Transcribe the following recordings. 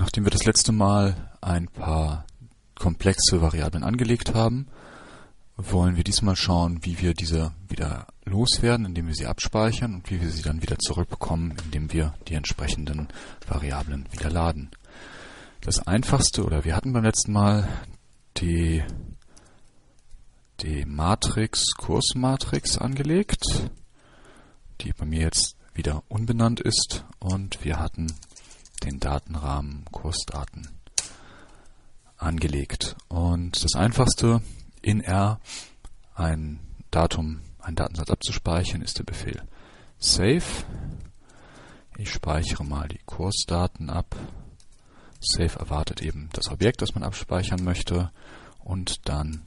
nachdem wir das letzte Mal ein paar komplexe Variablen angelegt haben, wollen wir diesmal schauen, wie wir diese wieder loswerden, indem wir sie abspeichern und wie wir sie dann wieder zurückbekommen, indem wir die entsprechenden Variablen wieder laden. Das einfachste, oder wir hatten beim letzten Mal die, die Matrix, Kursmatrix angelegt, die bei mir jetzt wieder unbenannt ist und wir hatten den Datenrahmen Kursdaten angelegt. Und das einfachste in R ein Datum, einen Datensatz abzuspeichern, ist der Befehl save. Ich speichere mal die Kursdaten ab. Save erwartet eben das Objekt, das man abspeichern möchte und dann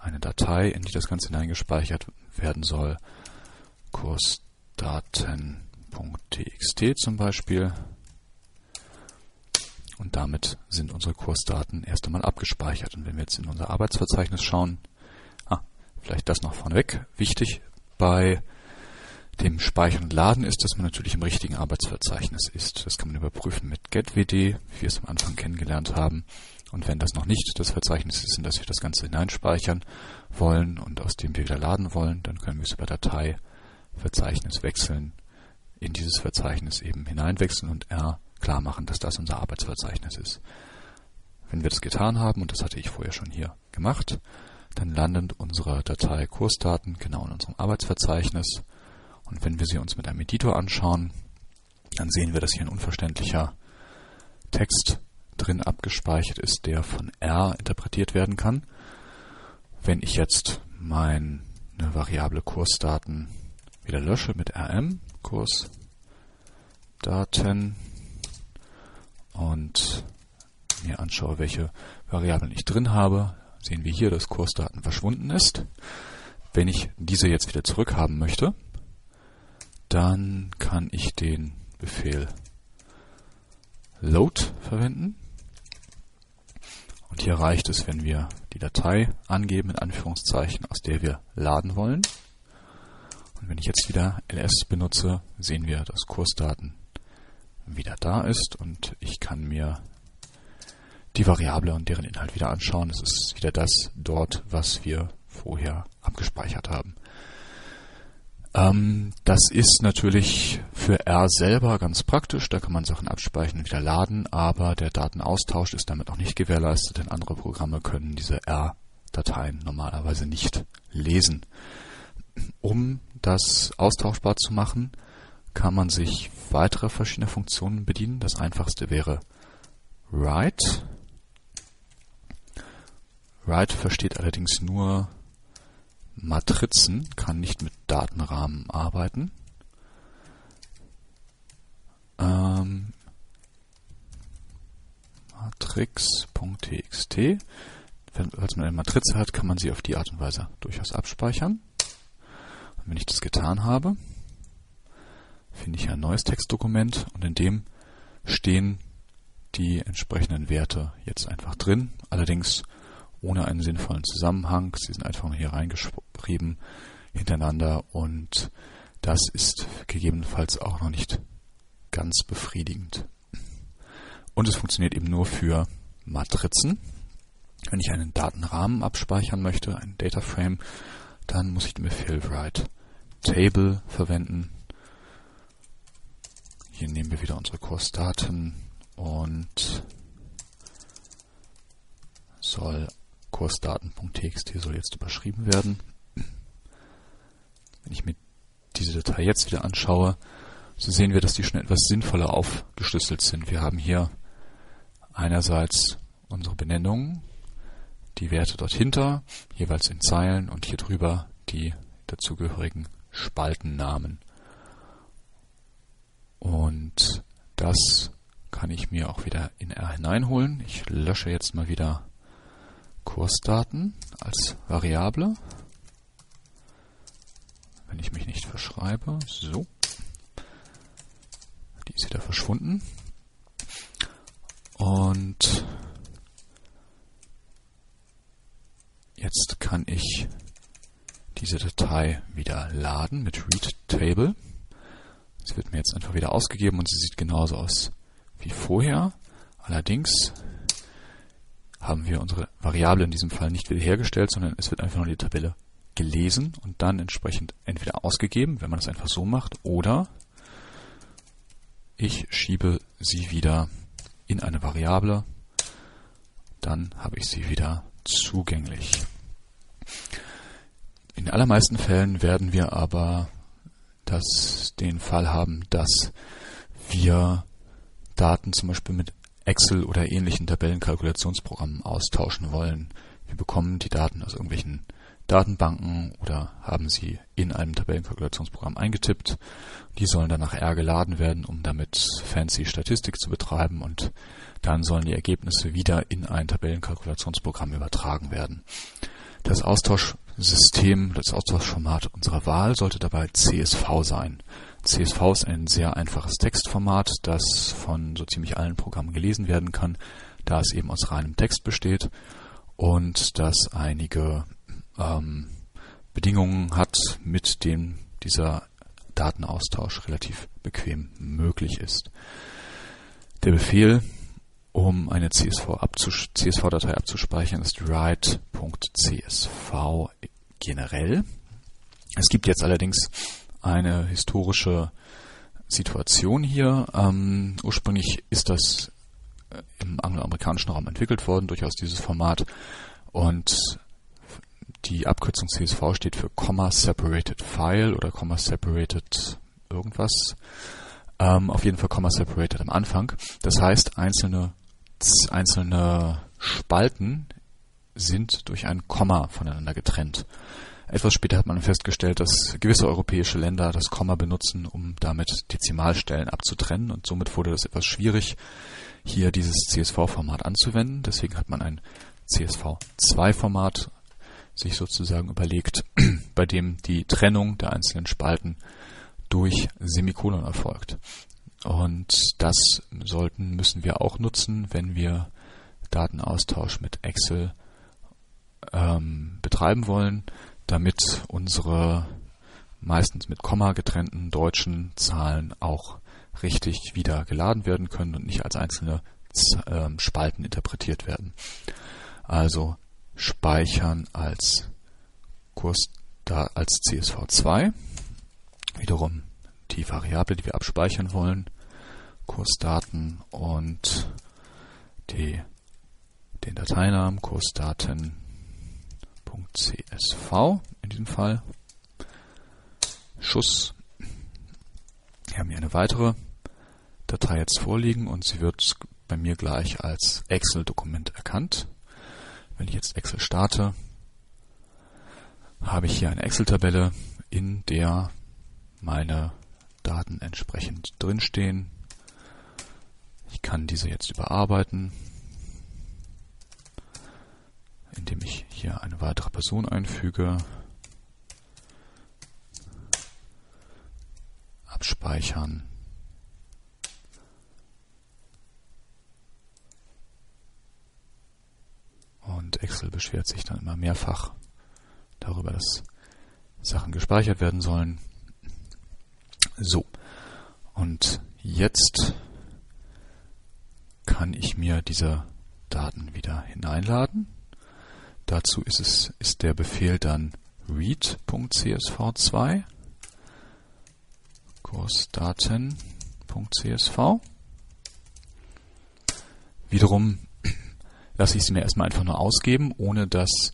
eine Datei, in die das Ganze hineingespeichert werden soll. Kursdaten.txt zum Beispiel. Und damit sind unsere Kursdaten erst einmal abgespeichert. Und wenn wir jetzt in unser Arbeitsverzeichnis schauen, ah, vielleicht das noch vorneweg, wichtig bei dem Speichern und Laden ist, dass man natürlich im richtigen Arbeitsverzeichnis ist. Das kann man überprüfen mit getwd, wie wir es am Anfang kennengelernt haben. Und wenn das noch nicht das Verzeichnis ist, in das wir das Ganze hineinspeichern wollen und aus dem wir wieder laden wollen, dann können wir es über Datei, Verzeichnis wechseln, in dieses Verzeichnis eben hineinwechseln und R klar machen, dass das unser Arbeitsverzeichnis ist. Wenn wir das getan haben, und das hatte ich vorher schon hier gemacht, dann landet unsere Datei Kursdaten genau in unserem Arbeitsverzeichnis. Und wenn wir sie uns mit einem Editor anschauen, dann sehen wir, dass hier ein unverständlicher Text drin abgespeichert ist, der von R interpretiert werden kann. Wenn ich jetzt meine Variable Kursdaten wieder lösche mit rm, Kursdaten, und mir anschaue, welche Variablen ich drin habe, sehen wir hier, dass Kursdaten verschwunden ist. Wenn ich diese jetzt wieder zurückhaben möchte, dann kann ich den Befehl load verwenden. Und hier reicht es, wenn wir die Datei angeben, in Anführungszeichen, aus der wir laden wollen. Und wenn ich jetzt wieder ls benutze, sehen wir, dass Kursdaten wieder da ist und ich kann mir die Variable und deren Inhalt wieder anschauen. Es ist wieder das dort, was wir vorher abgespeichert haben. Ähm, das ist natürlich für R selber ganz praktisch. Da kann man Sachen abspeichern und wieder laden, aber der Datenaustausch ist damit noch nicht gewährleistet, denn andere Programme können diese R-Dateien normalerweise nicht lesen. Um das austauschbar zu machen, kann man sich weiterer verschiedener Funktionen bedienen. Das einfachste wäre write. Write versteht allerdings nur Matrizen, kann nicht mit Datenrahmen arbeiten. Ähm, Matrix.txt. Falls man eine Matrize hat, kann man sie auf die Art und Weise durchaus abspeichern. Und wenn ich das getan habe, finde ich ein neues Textdokument und in dem stehen die entsprechenden Werte jetzt einfach drin, allerdings ohne einen sinnvollen Zusammenhang. Sie sind einfach nur hier reingeschrieben hintereinander und das ist gegebenenfalls auch noch nicht ganz befriedigend. Und es funktioniert eben nur für Matrizen. Wenn ich einen Datenrahmen abspeichern möchte, einen Dataframe, dann muss ich den Befehl write table verwenden hier nehmen wir wieder unsere Kursdaten und soll Kursdaten.txt soll jetzt überschrieben werden. Wenn ich mir diese Datei jetzt wieder anschaue, so sehen wir, dass die schon etwas sinnvoller aufgeschlüsselt sind. Wir haben hier einerseits unsere Benennungen, die Werte dort hinter, jeweils in Zeilen und hier drüber die dazugehörigen Spaltennamen. Und das kann ich mir auch wieder in R hineinholen. Ich lösche jetzt mal wieder Kursdaten als Variable. Wenn ich mich nicht verschreibe. So. Die ist wieder verschwunden. Und jetzt kann ich diese Datei wieder laden mit readTable. Sie wird mir jetzt einfach wieder ausgegeben und sie sieht genauso aus wie vorher. Allerdings haben wir unsere Variable in diesem Fall nicht wiederhergestellt, sondern es wird einfach nur die Tabelle gelesen und dann entsprechend entweder ausgegeben, wenn man es einfach so macht, oder ich schiebe sie wieder in eine Variable, dann habe ich sie wieder zugänglich. In allermeisten Fällen werden wir aber das, den Fall haben, dass wir Daten zum Beispiel mit Excel oder ähnlichen Tabellenkalkulationsprogrammen austauschen wollen. Wir bekommen die Daten aus irgendwelchen Datenbanken oder haben sie in einem Tabellenkalkulationsprogramm eingetippt. Die sollen dann nach R geladen werden, um damit fancy Statistik zu betreiben und dann sollen die Ergebnisse wieder in ein Tabellenkalkulationsprogramm übertragen werden. Das Austauschsystem, das Austauschformat unserer Wahl sollte dabei CSV sein. CSV ist ein sehr einfaches Textformat, das von so ziemlich allen Programmen gelesen werden kann, da es eben aus reinem Text besteht und das einige ähm, Bedingungen hat, mit denen dieser Datenaustausch relativ bequem möglich ist. Der Befehl, um eine CSV-Datei CSV abzuspeichern, ist write.csv generell. Es gibt jetzt allerdings eine historische Situation hier. Ähm, ursprünglich ist das äh, im angloamerikanischen Raum entwickelt worden, durchaus dieses Format. Und die Abkürzung CSV steht für Comma Separated File oder Comma Separated irgendwas. Ähm, auf jeden Fall Comma Separated am Anfang. Das heißt, einzelne, einzelne Spalten sind durch ein Komma voneinander getrennt. Etwas später hat man festgestellt, dass gewisse europäische Länder das Komma benutzen, um damit Dezimalstellen abzutrennen und somit wurde das etwas schwierig, hier dieses CSV-Format anzuwenden. Deswegen hat man ein CSV2-Format sich sozusagen überlegt, bei dem die Trennung der einzelnen Spalten durch Semikolon erfolgt. Und das sollten, müssen wir auch nutzen, wenn wir Datenaustausch mit Excel ähm, betreiben wollen damit unsere meistens mit Komma getrennten deutschen Zahlen auch richtig wieder geladen werden können und nicht als einzelne ähm, Spalten interpretiert werden. Also speichern als Kurs da als CSV2. Wiederum die Variable, die wir abspeichern wollen, Kursdaten und die, den Dateinamen Kursdaten .csv in diesem Fall. Schuss. Wir haben hier eine weitere Datei jetzt vorliegen und sie wird bei mir gleich als Excel-Dokument erkannt. Wenn ich jetzt Excel starte, habe ich hier eine Excel-Tabelle, in der meine Daten entsprechend drinstehen. Ich kann diese jetzt überarbeiten indem ich hier eine weitere Person einfüge. Abspeichern. Und Excel beschwert sich dann immer mehrfach darüber, dass Sachen gespeichert werden sollen. Und jetzt kann ich mir diese Daten wieder hineinladen. Dazu ist es, ist der Befehl dann read.csv2 Kursdaten.csv. Wiederum lasse ich sie mir erstmal einfach nur ausgeben, ohne dass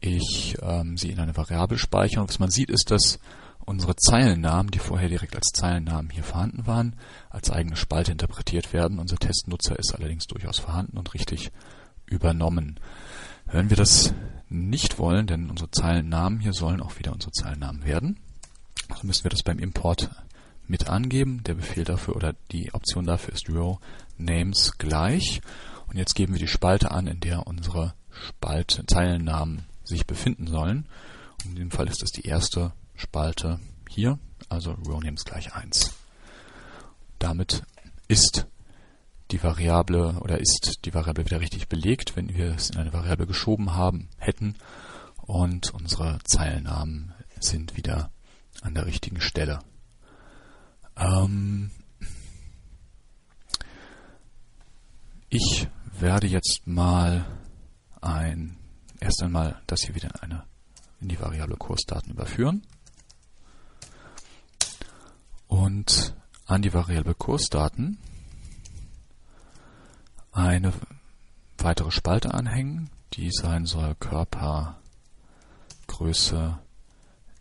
ich ähm, sie in eine Variable speichere. Und was man sieht, ist, dass unsere Zeilennamen, die vorher direkt als Zeilennamen hier vorhanden waren, als eigene Spalte interpretiert werden. Unser Testnutzer ist allerdings durchaus vorhanden und richtig übernommen. Wenn wir das nicht wollen, denn unsere Zeilennamen hier sollen auch wieder unsere Zeilennamen werden, so müssen wir das beim Import mit angeben. Der Befehl dafür oder die Option dafür ist row names gleich. Und jetzt geben wir die Spalte an, in der unsere Spalte, Zeilennamen sich befinden sollen. In dem Fall ist das die erste Spalte hier, also row names gleich 1. Damit ist die Variable oder ist die Variable wieder richtig belegt, wenn wir es in eine Variable geschoben haben, hätten und unsere Zeilennamen sind wieder an der richtigen Stelle. Ähm Ich werde jetzt mal ein, erst einmal das hier wieder in eine, in die Variable Kursdaten überführen und an die Variable Kursdaten eine weitere Spalte anhängen, die sein soll Körpergröße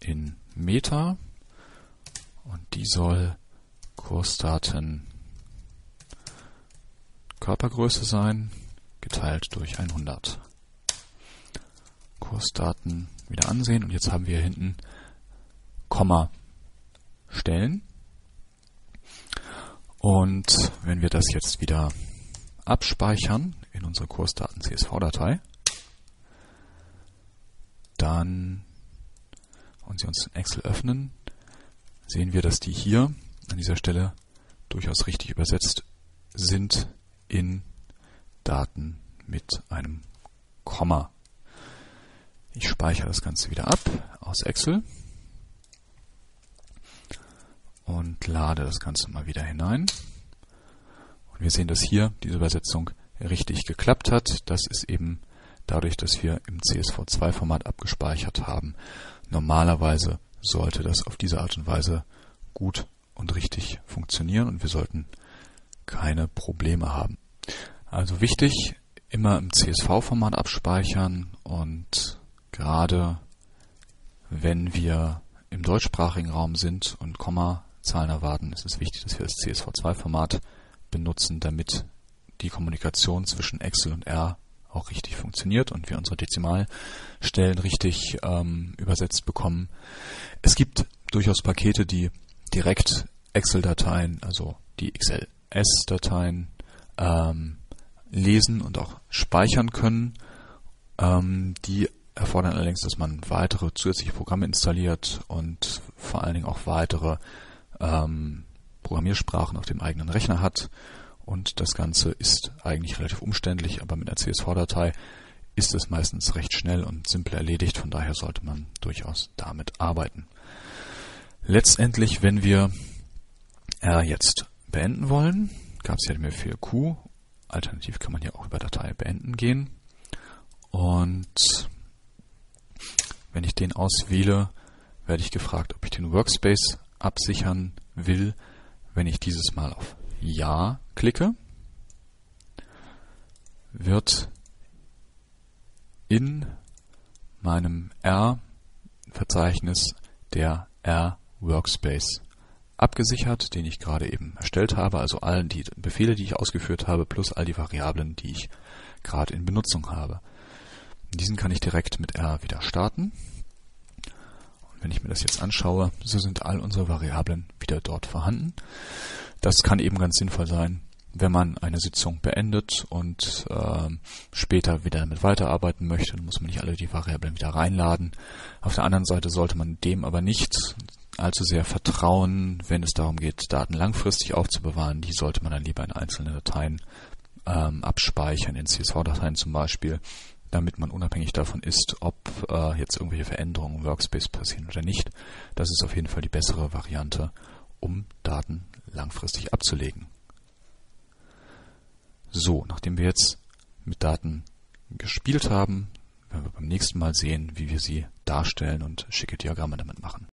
in Meter und die soll Kursdaten Körpergröße sein, geteilt durch 100. Kursdaten wieder ansehen und jetzt haben wir hier hinten Komma Stellen. Und wenn wir das jetzt wieder abspeichern in unsere Kursdaten CSV-Datei, dann und sie uns in Excel öffnen, sehen wir, dass die hier an dieser Stelle durchaus richtig übersetzt sind in Daten mit einem Komma. Ich speichere das Ganze wieder ab aus Excel und lade das Ganze mal wieder hinein. Und wir sehen, dass hier diese Übersetzung richtig geklappt hat. Das ist eben dadurch, dass wir im CSV2-Format abgespeichert haben. Normalerweise sollte das auf diese Art und Weise gut und richtig funktionieren und wir sollten keine Probleme haben. Also wichtig, immer im CSV-Format abspeichern und gerade wenn wir im deutschsprachigen Raum sind und Kommazahlen erwarten, ist es wichtig, dass wir das CSV2-Format benutzen, damit die Kommunikation zwischen Excel und R auch richtig funktioniert und wir unsere Dezimalstellen richtig ähm, übersetzt bekommen. Es gibt durchaus Pakete, die direkt Excel-Dateien, also die XLS-Dateien ähm, lesen und auch speichern können. Ähm, die erfordern allerdings, dass man weitere zusätzliche Programme installiert und vor allen Dingen auch weitere ähm, Programmiersprachen auf dem eigenen Rechner hat. Und das Ganze ist eigentlich relativ umständlich, aber mit einer CSV-Datei ist es meistens recht schnell und simpel erledigt. Von daher sollte man durchaus damit arbeiten. Letztendlich, wenn wir R jetzt beenden wollen, gab es ja den Befehl Q Alternativ kann man ja auch über Datei beenden gehen. Und wenn ich den auswähle, werde ich gefragt, ob ich den Workspace absichern will. Wenn ich dieses Mal auf Ja klicke, wird in meinem R-Verzeichnis der R-Workspace abgesichert, den ich gerade eben erstellt habe, also all die Befehle, die ich ausgeführt habe, plus all die Variablen, die ich gerade in Benutzung habe. Diesen kann ich direkt mit R wieder starten. Wenn ich mir das jetzt anschaue, so sind all unsere Variablen wieder dort vorhanden. Das kann eben ganz sinnvoll sein, wenn man eine Sitzung beendet und äh, später wieder damit weiterarbeiten möchte, dann muss man nicht alle die Variablen wieder reinladen. Auf der anderen Seite sollte man dem aber nicht allzu sehr vertrauen, wenn es darum geht, Daten langfristig aufzubewahren. Die sollte man dann lieber in einzelne Dateien ähm, abspeichern, in CSV-Dateien zum Beispiel, damit man unabhängig davon ist, ob äh, jetzt irgendwelche Veränderungen im Workspace passieren oder nicht. Das ist auf jeden Fall die bessere Variante, um Daten langfristig abzulegen. So, nachdem wir jetzt mit Daten gespielt haben, werden wir beim nächsten Mal sehen, wie wir sie darstellen und schicke Diagramme damit machen.